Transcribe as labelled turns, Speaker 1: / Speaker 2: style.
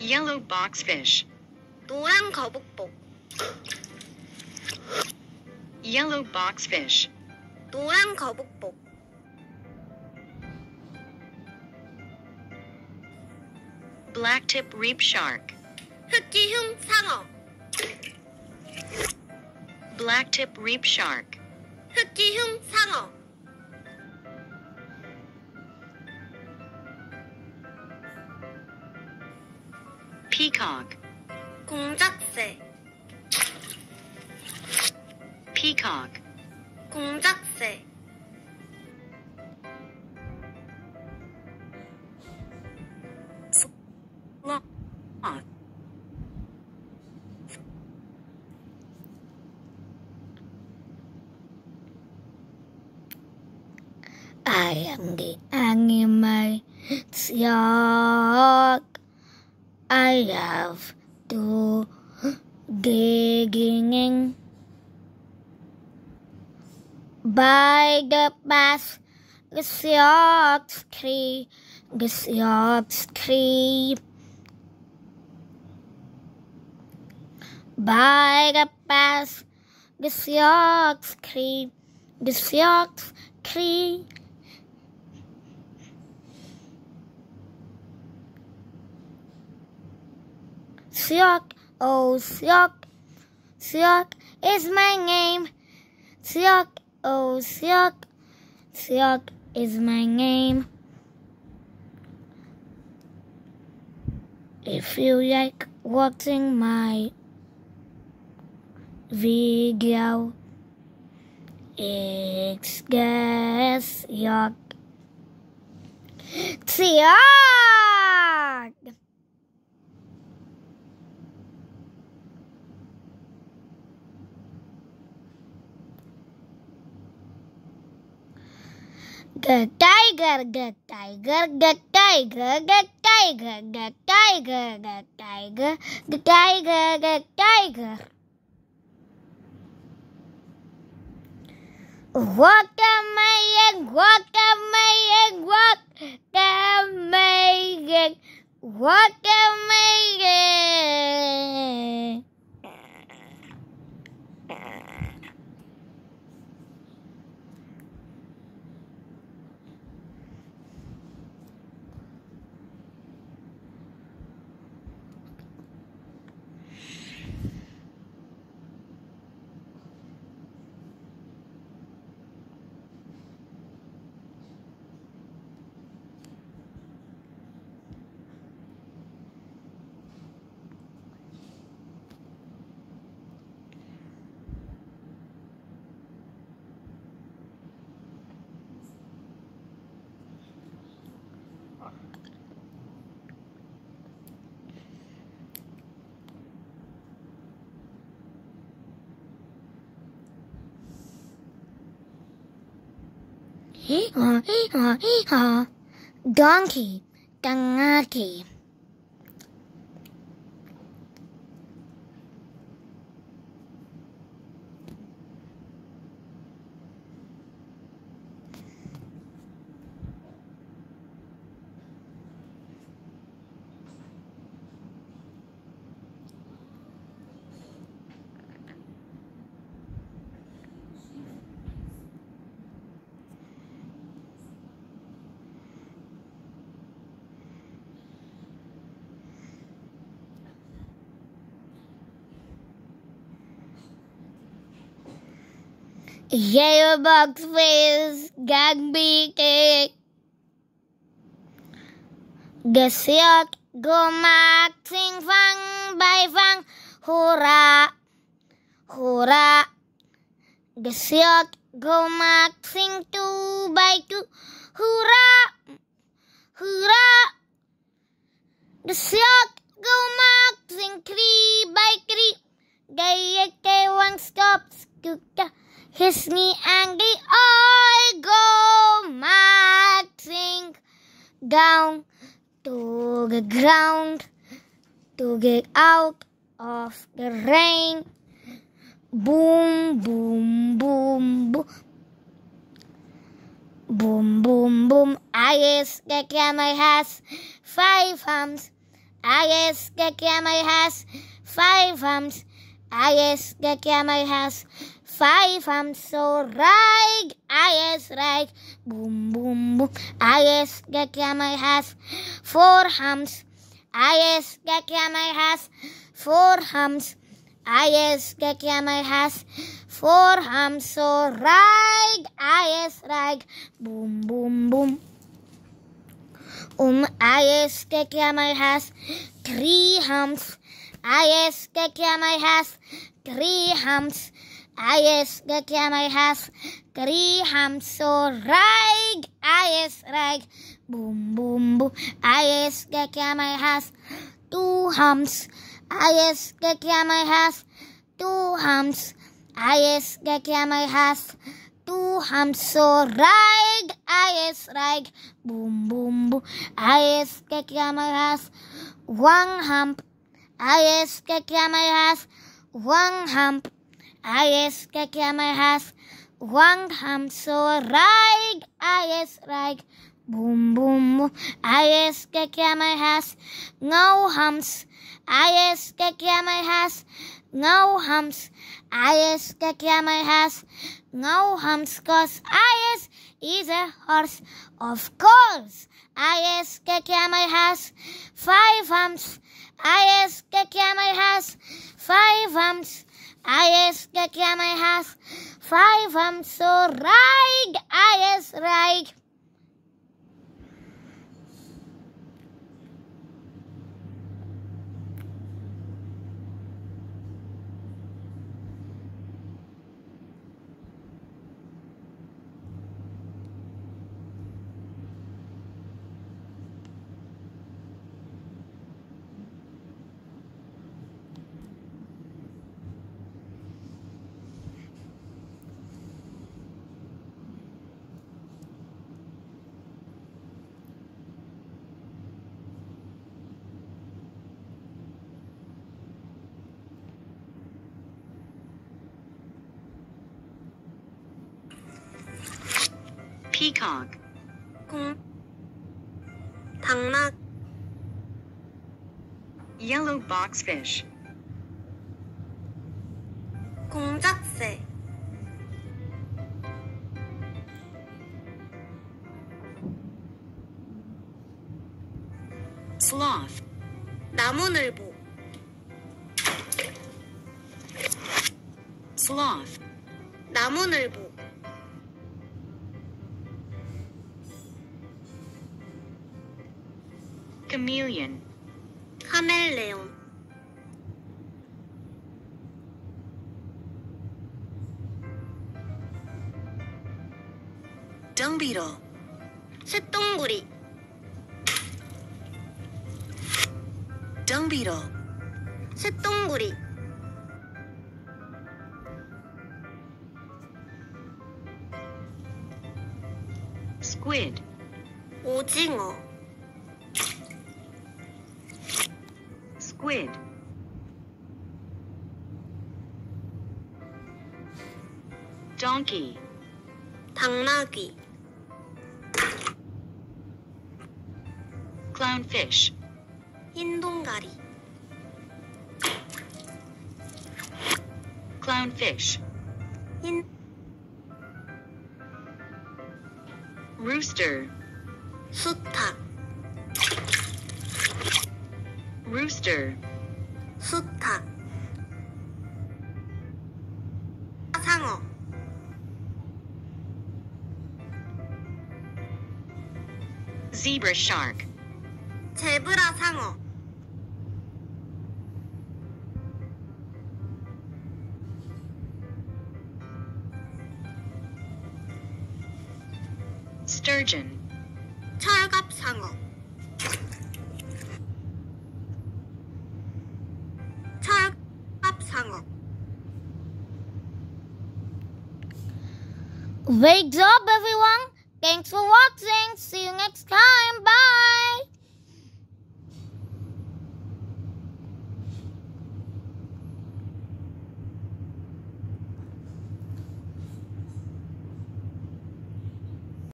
Speaker 1: Yellow boxfish.
Speaker 2: 노란 거북복,
Speaker 1: Yellow boxfish.
Speaker 2: 노란 거북복,
Speaker 1: Blacktip reef shark.
Speaker 2: 흑기흉 상어,
Speaker 1: Blacktip reef shark.
Speaker 2: 흑기흉 상어,
Speaker 1: Peacock.
Speaker 2: 공작새,
Speaker 1: Peacock.
Speaker 2: 공작새,
Speaker 1: Sloth.
Speaker 3: I am the animal shark. I have to digging by the path. The sharks tree, tree. By the path, the sharks Siok, oh Siok, Siok is my name. Siok, oh Siok, Siok is my name. If you like watching my video, it's guess. Siok! Good tiger, good tiger, good tiger, good tiger, good tiger, good tiger, good tiger, good tiger. Watermelon, watermelon, watermelon, watermelon. Donkey, donkey. Yellow box face, Gagby cake. Gesiok, gomak, sing fang, bai fang, hura, hura. Gesiok, gomak, sing two, by two, hura, hura. Gesiok, gomak, sing three, by three. Gayake one stops, kuka. His knee and the I go marching down to the ground to get out of the rain. Boom, boom, boom, boom. Boom, boom, boom. I guess the camel has five arms. Yes, the camel has five arms. Yes, the camel has five arms. So right, I is right. Boom, boom, boom. Yes, the camel has four arms. Yes, the camel has four arms. Yes, the camel has four arms. So right, I is right. Boom, boom, boom. Um, yes, the camel has three arms. Yes, the camel has three arms. Yes, the camel has three arms. So right, yes, right. Boom, boom, boom. Yes, the camel has two arms. Yes, the camel has two arms. Yes, the camel has two arms. So right, yes, right. Boom, boom, boom. Yes, the camel has one hump. Yes, the camel has one hump. Yes, the camel has one hump. So right, yes, right. Boom, boom, boom. Yes, the camel has no humps. Yes, the camel has no humps. Yes, the camel has no humps cause Yes is a horse. Of course. Yes, the camel has five humps. Yes, the camel has five humps. Yes, the camel has five I'm So right. Yes, right.
Speaker 1: Peacock.
Speaker 2: 공 당나귀
Speaker 1: Yellow boxfish.
Speaker 2: 공작새
Speaker 1: Sloth.
Speaker 2: 나무늘보
Speaker 1: Sloth.
Speaker 2: 나무늘보
Speaker 1: chameleon,
Speaker 2: chameleon,
Speaker 1: dung beetle,
Speaker 2: 쇠똥구리,
Speaker 1: dung beetle,
Speaker 2: 쇠똥구리,
Speaker 1: squid.
Speaker 2: 오징어.
Speaker 1: squid. Donkey.
Speaker 2: 당나귀.
Speaker 1: Clownfish.
Speaker 2: 흰동가리.
Speaker 1: Clownfish.
Speaker 2: 인.
Speaker 1: Rooster.
Speaker 2: 수탉.
Speaker 1: Rooster.
Speaker 2: 수탉 상어
Speaker 1: Zebra shark.
Speaker 2: 제브라 상어
Speaker 1: Sturgeon.
Speaker 2: 철갑상어 철갑상어
Speaker 3: Great job, everyone! Thanks for watching. See you next time. Bye!